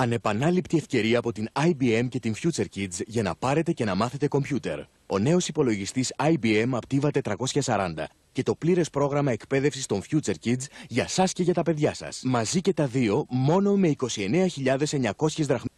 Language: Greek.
Ανεπανάληπτη ευκαιρία από την IBM και την Future Kids για να πάρετε και να μάθετε κομπιούτερ. Ο νέος υπολογιστής IBM Aptiva 440 και το πλήρες πρόγραμμα εκπαίδευσης των Future Kids για σας και για τα παιδιά σας. Μαζί και τα δύο μόνο με 29.900 δραχμές.